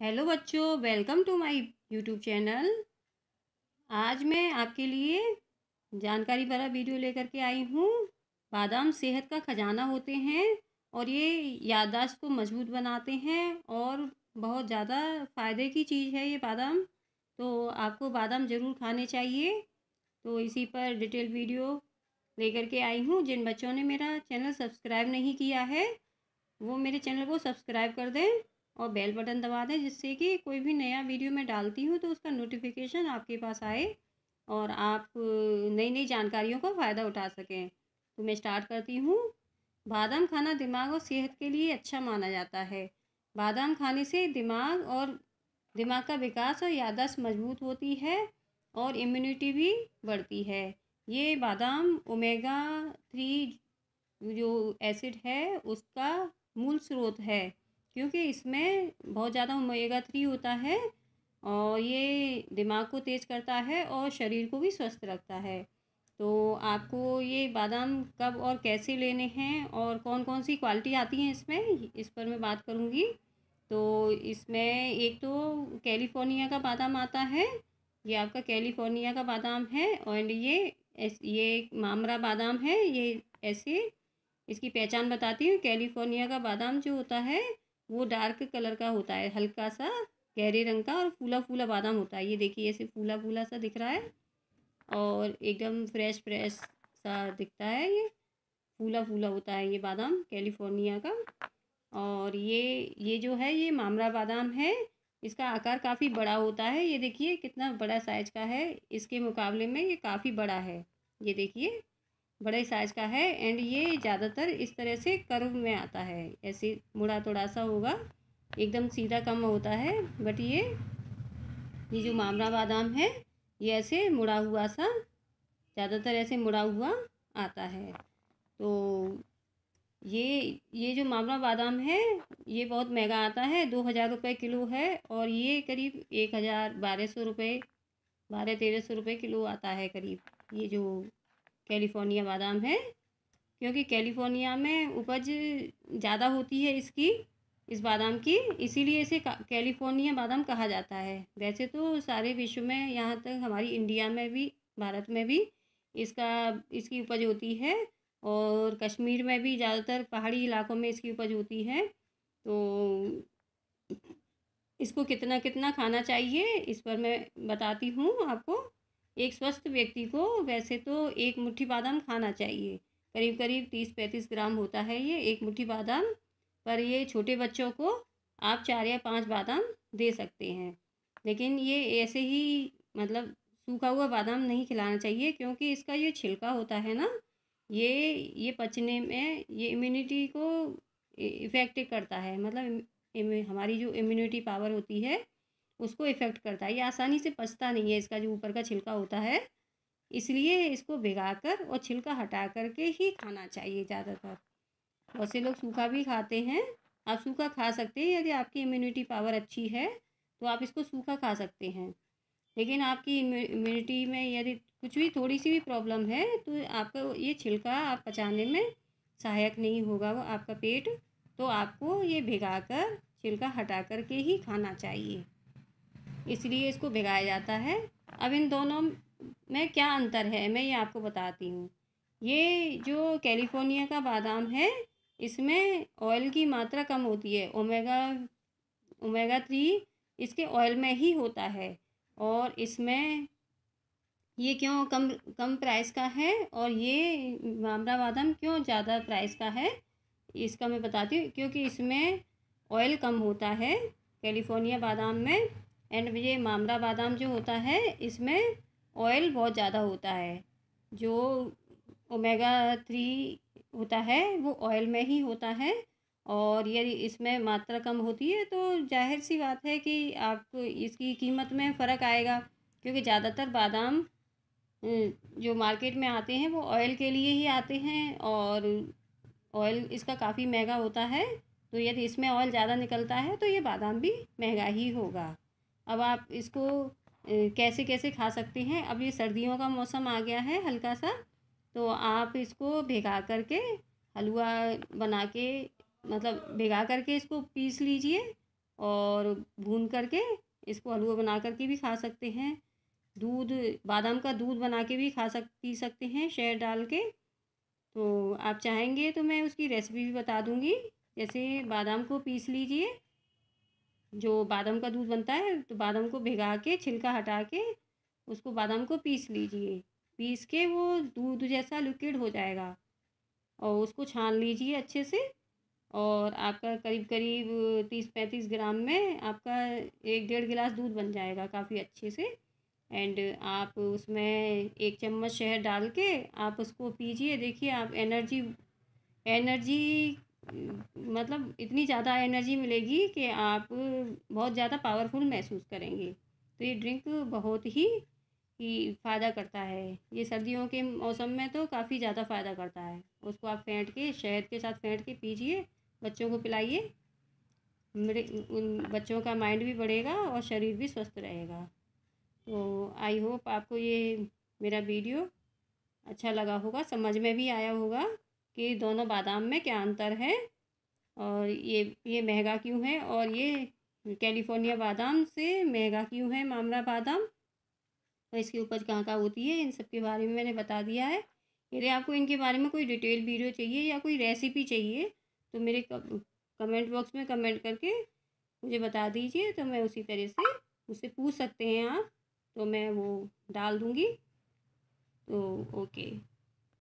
Hello बच्चों, welcome to my YouTube channel. आज मैं आपके लिए जानकारी भरा वीडियो लेकर के आई हूँ। बादाम सेहत का खजाना होते हैं और ये याददाश्त को मज़बूत बनाते हैं और बहुत ज़्यादा फ़ायदे की चीज़ है ये बादाम। तो आपको बादाम ज़रूर खाने चाहिए। तो इसी पर डिटेल वीडियो लेकर के आई हूँ। जिन बच्चों ने मेरा चैनल सब्सक्राइब नहीं किया है, वो मेरे चैनल को सब्सक्राइब कर दें। और बेल बटन दबा दें जिससे कि कोई भी नया वीडियो मैं डालती हूँ तो उसका नोटिफिकेशन आपके पास आए और आप नई नई जानकारियों का फ़ायदा उठा सकें। तो मैं स्टार्ट करती हूँ। बादाम खाना दिमाग और सेहत के लिए अच्छा माना जाता है। बादाम खाने से दिमाग और दिमाग का विकास और याददाश्त मज़बूत होती है और इम्यूनिटी भी बढ़ती है। ये बादाम ओमेगा थ्री जो एसिड है उसका मूल स्रोत है। क्योंकि इसमें बहुत ज़्यादा ओमेगा थ्री होता है और ये दिमाग को तेज़ करता है और शरीर को भी स्वस्थ रखता है। तो आपको ये बादाम कब और कैसे लेने हैं और कौन कौन सी क्वालिटी आती हैं इसमें? इस पर मैं बात करूँगी। तो इसमें एक तो कैलिफ़ोर्निया का बादाम आता है, ये आपका कैलिफ़ोर्निया का बादाम है और ये ये मामरा बादाम है, ये ऐसे। इसकी पहचान बताती हूँ, कैलिफ़ोर्निया का बादाम जो होता है वो डार्क कलर का होता है, हल्का सा, गहरे रंग का और फूला फूला बादाम होता है। ये देखिए ऐसे फूला फूला सा दिख रहा है और एकदम फ्रेश फ्रेश सा दिखता है ये। फूला फूला होता है ये बादाम कैलिफ़ोर्निया का। और ये ये जो है, ये मामरा बादाम है। इसका आकार काफ़ी बड़ा होता है। ये देखिए, कितना बड़ा साइज़ का है। इसके मुकाबले में ये काफ़ी बड़ा है। ये देखिए। बड़े साइज़ का है एंड ये ज़्यादातर इस तरह से कर्व में आता है। ऐसे मुड़ा थोड़ा सा होगा, एकदम सीधा कम होता है बट ये ये जो मामला बादाम है, ये ऐसे मुड़ा हुआ सा, ज़्यादातर ऐसे मुड़ा हुआ आता है। तो ये ये जो मामला बादाम है, ये बहुत महँगा आता है, दो हज़ार रुपये किलो है और ये करीब एक हज़ार बारह सौ रुपये बारह तेरह सौ रुपये किलो आता है करीब। ये जो कैलिफ़ोर्निया बादाम है, क्योंकि कैलिफ़ोर्निया में उपज ज़्यादा होती है इसकी, इस बादाम की, इसीलिए इसे कैलिफ़ोर्निया बादाम कहा जाता है। वैसे तो सारे विश्व में यहाँ तक हमारी इंडिया में भी, भारत में भी इसका, इसकी उपज होती है और कश्मीर में भी ज़्यादातर पहाड़ी इलाकों में इसकी उपज होती है। तो इसको कितना कितना खाना चाहिए, इस पर मैं बताती हूँ आपको। एक स्वस्थ व्यक्ति को वैसे तो एक मुट्ठी बादाम खाना चाहिए। करीब करीब तीस पैंतीस ग्राम होता है ये एक मुट्ठी बादाम। पर ये छोटे बच्चों को आप चार या पाँच बादाम दे सकते हैं। लेकिन ये ऐसे ही मतलब सूखा हुआ बादाम नहीं खिलाना चाहिए क्योंकि इसका ये छिलका होता है ना, ये ये पचने में ये इम्यूनिटी को इफ़ेक्ट करता है। मतलब हमारी जो इम्यूनिटी पावर होती है उसको इफ़ेक्ट करता है। ये आसानी से पचता नहीं है, इसका जो ऊपर का छिलका होता है, इसलिए इसको भिगा कर और छिलका हटा करके ही खाना चाहिए ज़्यादातर। बहुत से लोग सूखा भी खाते हैं। आप सूखा खा सकते हैं, यदि आपकी इम्यूनिटी पावर अच्छी है तो आप इसको सूखा खा सकते हैं। लेकिन आपकी इम्यूनिटी में यदि कुछ भी थोड़ी सी भी प्रॉब्लम है तो आपका ये छिलका आप पचाने में सहायक नहीं होगा। वो आपका पेट तो आपको ये भिगा कर छिलका हटा कर के ही खाना चाहिए। इसलिए इसको भिगाया जाता है। अब इन दोनों में क्या अंतर है? मैं ये आपको बताती हूँ। ये जो कैलिफ़ोर्निया का बादाम है, इसमें ऑयल की मात्रा कम होती है। ओमेगा ओमेगा थ्री इसके ऑयल में ही होता है। और इसमें ये क्यों कम कम प्राइस का है? और ये मामला बादाम क्यों ज़्यादा प्राइस का है? इसका मैं बताती हूँ, क्योंकि इसमें ऑयल कम होता है कैलिफ़ोर्निया बादाम में। एंड ये मामरा बादाम जो होता है, इसमें ऑयल बहुत ज़्यादा होता है। जो ओमेगा थ्री होता है, वो ऑयल में ही होता है और यदि इसमें मात्रा कम होती है। तो ज़ाहिर सी बात है कि आपको इसकी कीमत में फ़र्क आएगा, क्योंकि ज़्यादातर बादाम जो मार्केट में आते हैं, वो ऑयल के लिए ही आते हैं और ऑयल इसका काफ़ी महँगा होता है। तो यदि इसमें ऑयल ज़्यादा निकलता है तो ये बादाम भी महँगा ही होगा। अब आप इसको कैसे कैसे खा सकते हैं? अब ये सर्दियों का मौसम आ गया है हल्का सा तो आप इसको भिगा करके, हलवा बना के मतलब भिगा करके इसको पीस लीजिए और भून करके इसको हलवा बना करके भी खा सकते हैं। दूध, बादाम का दूध बना के भी खा सक, पी सकते हैं, शहद डाल के। तो आप चाहेंगे तो मैं उसकी रेसिपी भी बता दूँगी। जैसे बादाम को पीस लीजिए जो बादाम का दूध बनता है तो बादाम को भिगा के, छिलका हटा के उसको बादाम को पीस लीजिए। पीस के वो दूध जैसा लिक्विड हो जाएगा और उसको छान लीजिए अच्छे से और आपका करीब करीब तीस पैंतीस ग्राम में आपका एक डेढ़ गिलास दूध बन जाएगा काफ़ी अच्छे से। एंड आप उसमें एक चम्मच शहद डाल के आप उसको पीजिए। देखिए आप एनर्जी एनर्जी मतलब इतनी ज़्यादा एनर्जी मिलेगी कि आप बहुत ज़्यादा पावरफुल महसूस करेंगे। तो ये ड्रिंक बहुत ही ही फ़ायदा करता है। ये सर्दियों के मौसम में तो काफ़ी ज़्यादा फ़ायदा करता है। उसको आप फेंट के, शहद के साथ फेंट के पीजिए, बच्चों को पिलाइए। मेरे, उन बच्चों का माइंड भी बढ़ेगा और शरीर भी स्वस्थ रहेगा। तो आई होप आपको ये मेरा वीडियो अच्छा लगा होगा, समझ में भी आया होगा। कि दोनों बादाम में क्या अंतर है? और ये ये महँगा क्यों है? और ये कैलिफ़ोर्निया बादाम से महँगा क्यों है मामला बादाम? और इसकी उपज कहाँ कहाँ होती है? इन सब के बारे में मैंने बता दिया है। यदि आपको इनके बारे में कोई डिटेल वीडियो चाहिए या कोई रेसिपी चाहिए तो मेरे कमेंट बॉक्स में कमेंट करके मुझे बता दीजिए तो मैं उसी तरह से मुझसे पूछ सकते हैं आप। तो मैं वो डाल दूँगी। तो ओके।